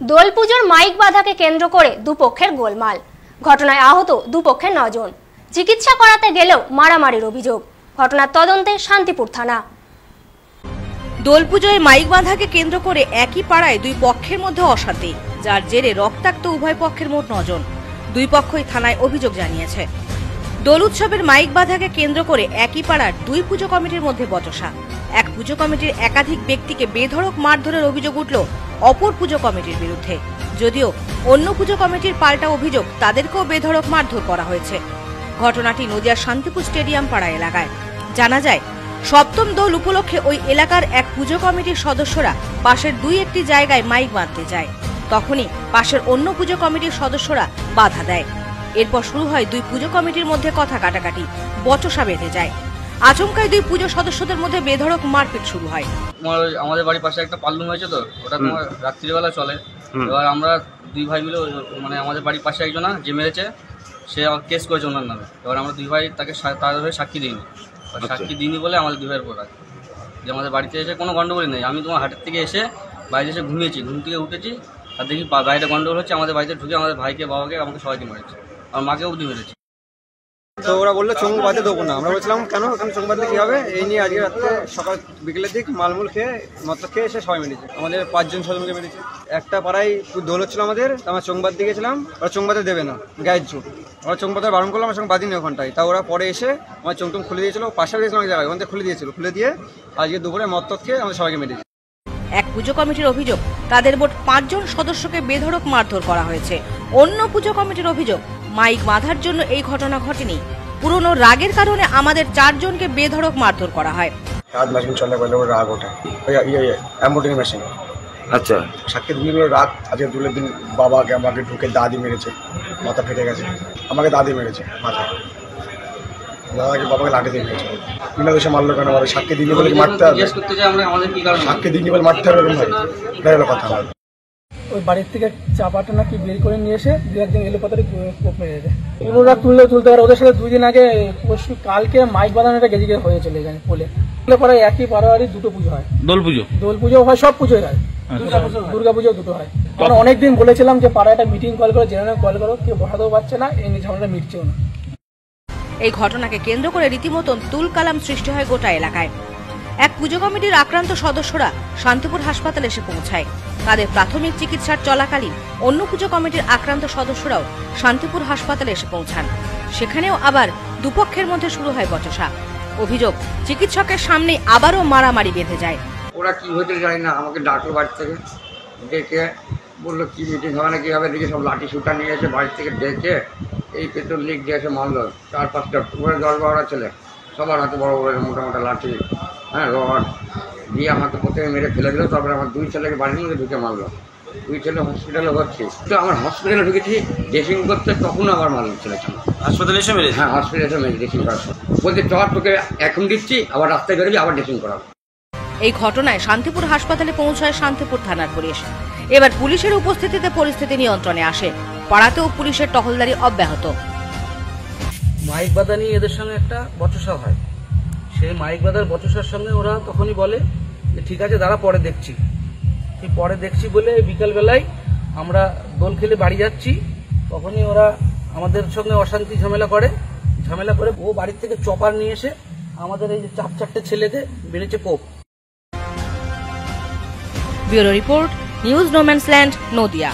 দোল পুজোর মাইক বাধাকে কেন্দ্র করে দুপক্ষের গোলমাল। ঘটনায় আহত দুপক্ষের নজন। চিকিৎসা করাতে গেলেও মারামারির অভিযোগ। ঘটনার তদন্তে শান্তিপুর থানা। দোল পুজোয় মাইক বাঁধাকে কেন্দ্র করে একই পাড়ায় দুই পক্ষের মধ্যে অশান্তি, যার জেরে রক্তাক্ত উভয় পক্ষের মোট নজন। দুই পক্ষই থানায় অভিযোগ জানিয়েছে। দোল উৎসবের মাইক বাঁধাকে কেন্দ্র করে একই পাড়ার দুই পুজো কমিটির মধ্যে বচসা। পুজো কমিটির একাধিক ব্যক্তিকে বেধড়ক মারধরের অভিযোগ উঠল অপর পুজো কমিটির বিরুদ্ধে। যদিও অন্য পুজো কমিটির পাল্টা অভিযোগ তাদেরকেও বেধড়ক মারধর করা হয়েছে। ঘটনাটি নদিয়ার শান্তিপুর স্টেডিয়াম পাড়া এলাকায়। জানা যায়, সপ্তম দোল উপলক্ষে ওই এলাকার এক পুজো কমিটির সদস্যরা পাশের দুই একটি জায়গায় মাইক বাঁধতে যায়। তখনই পাশের অন্য পুজো কমিটির সদস্যরা বাধা দেয়। এরপর শুরু হয় দুই পুজো কমিটির মধ্যে কথা কাটাকাটি। বচসা বেঁধে যায়। আচমকায় দুই পুজো সদস্যদের মধ্যে বেধড়ক মারপিট শুরু হয়। তোমার আমাদের বাড়ির পাশে একটা পাল্লুম হয়েছে তো ওটা তোমার রাত্রিবেলা চলে। এবার আমরা দুই ভাই মিলে মানে আমাদের বাড়ির পাশে একজনা যে মেরেছে সে কেস করেছে ওনার নামে। এবার আমরা দুই ভাই তাকে সা- তার হয়ে সাক্ষী দিইনি। এবার সাক্ষী দিইনি বলে আমাদের দুই ভাইয়ের রাগ। যে আমাদের বাড়িতে এসে কোনো গন্ডগোলই নেই। আমি তোমার হাটের থেকে এসে বাইরে এসে ঘুমিয়েছি ঘুম থেকে উঠেছি আর দেখি বা- বাইরে গন্ডগোল হচ্ছে আমাদের বাড়িতে ঢুকে আমাদের ভাইকে বাবাকে আমাকে সবাইকে মেরেছে। আর মাকে অবধি মেরেছে। তো ওরা বলল চোখ বাঁধে দেবো না। আমরা বলছিলাম, কেন? ওখানে চোখ বাঁধলে কী হবে? এই নিয়ে আজকে রাত্রে সকাল, বিকেলের দিক মালমুল খেয়ে মতলব খেয়ে এসে সবাই মেরেছে। আমাদের পাঁচজন ছজনকে মেরেছে। একটা পাড়ায় দোল হচ্ছিল আমাদের আমরা চোখ বাঁধতে গেছিলাম। ওরা চোখ বাঁধে দেবে না গায়ের জোর ওরা চোখ বাঁধে বারণ করলাম আমার সঙ্গে বাঁধিনি ওখানটায়। তা ওরা পরে এসে আমার চোখ খুলে দিয়েছিল, পাশে দিয়েছিল অনেক জায়গায় ওখান থেকে খুলে দিয়েছিল। খুলে দিয়ে আজকে দুপুরে মত খেয়ে আমাদের সবাইকে মেরেছে। এক পুজো কমিটির অভিযোগ, তাদের মোট পাঁচজন সদস্যকে বেধড়ক মারধর করা হয়েছে। অন্য পুজো কমিটির অভিযোগ মাইক বাঁধার জন্য এই ঘটনা ঘটেনি। পুরনো রাগের কারণে আমাদের চারজনকে বেধড়ক মারধর করা হয়। রাত মেশিন চলে বলে ওর রাগ ওঠে। ওই ইয়ে অ্যাম্বোটিং মেশিন আচ্ছা। সাক্ষী দিনগুলো রাত আজকে দুলের দিন বাবাকে আমাকে ঢুকে দাদি মেরেছে মাথা ফেটে গেছে। আমাকে দাদি মেরেছে মাথা। দাদাকে বাবাকে লাঠি দিয়ে মেরেছে। বিনা দোষে মারলো কেন? বলে সাক্ষী দিনই বলে মারতে হবে? জিজ্ঞেস করতে চাই আমরা আমাদের কি কারণ? সাক্ষী দিনই বলে মারতে হবে এরকম ভাই কথা আমার ওই বাড়ির থেকে চাপাটা নাকি বের করে নিয়ে এসে দু একদিন এলো পাতারে কোপ মেরে দেয়। ওরা তুললে তুলতে পারে। ওদের সাথে দুই দিন আগে পরশু কালকে মাইক বাঁধানো একটা গেজিকে হয়েছিল এখানে পোলে পোলে পরে একই পাড়াবাড়ি দুটো পুজো হয়। দোল পুজো? দোল পুজো হয় সব পুজোই হয়। দুর্গা পুজো দুটো হয়। আমরা অনেকদিন বলেছিলাম যে পাড়ায় একটা মিটিং কল করো জেনারেল কল করো কেউ বসাতেও পারছে না এই নিয়ে মিটছেও না। এই ঘটনাকে কেন্দ্র করে রীতিমতন তুল কালাম সৃষ্টি হয় গোটা এলাকায়। এক পুজো কমিটির আক্রান্ত সদস্যরা শান্তিপুর হাসপাতালে এসে পৌঁছায়। তাদের প্রাথমিক চিকিৎসার চলাকালীন অন্য পুজো কমিটির আক্রান্ত সদস্যরাও শান্তিপুর হাসপাতালে এসে পৌঁছান। সেখানেও আবার দুপক্ষের মধ্যে শুরু হয় বচসা। অভিযোগ, চিকিৎসকের সামনেই আবারও মারামারি বেঁধে যায়। ওরা কি হয়েছে জানি না, আমাকে ডাকলো বাড়ি থেকে। ডেকে বলল, কি মিটিং হবে না, কি হবে? দেখি সব লাঠি সুটা নিয়ে এসে বাড়ি থেকে ডেকে এই পেট্রোল লিক দিয়ে এসে মারলো। চার পাঁচটা উপরে দশ বারোটা ছেলে। সবার হাতে বড় বড় মোটা মোটা লাঠি হ্যাঁ রড। দিয়ে আমাকে প্রথমে মেরে ফেলে দিল তারপরে আমার দুই ছেলেকে বাড়ির মধ্যে ঢুকে মারলো। দুই ছেলে হসপিটালে হচ্ছে তো আমার হসপিটালে ঢুকেছি ড্রেসিং করতে তখন আবার মারলো ছেলেটা। হাসপাতালে এসে মেরেছে? হ্যাঁ হসপিটালে এসে মেরে ড্রেসিং করার। বলছে চল তোকে এখন দিচ্ছি আবার রাস্তায় বেরোবি আবার ড্রেসিং করাবো। এই ঘটনায় শান্তিপুর হাসপাতালে পৌঁছায় শান্তিপুর থানার পুলিশ। এবার পুলিশের উপস্থিতিতে পরিস্থিতি নিয়ন্ত্রণে আসে। পাড়াতেও পুলিশের টহলদারি অব্যাহত। মাইক বাদা নিয়ে এদের সঙ্গে একটা বচসা হয়। সেই মাইক বাদার বচসার সঙ্গে ওরা তখনই বলে যে, ঠিক আছে, দাঁড়া, পরে দেখছি। সেই পরে দেখছি বলে বিকালবেলায় আমরা দোল খেলে বাড়ি যাচ্ছি। তখনই ওরা আমাদের সঙ্গে অশান্তি ঝামেলা করে। ঝামেলা করে ও বাড়ির থেকে চপার নিয়ে এসে আমাদের এই যে চার চারটে ছেলেকে বেড়েছে কোপ। Bureau report, news no man's land, Nadia.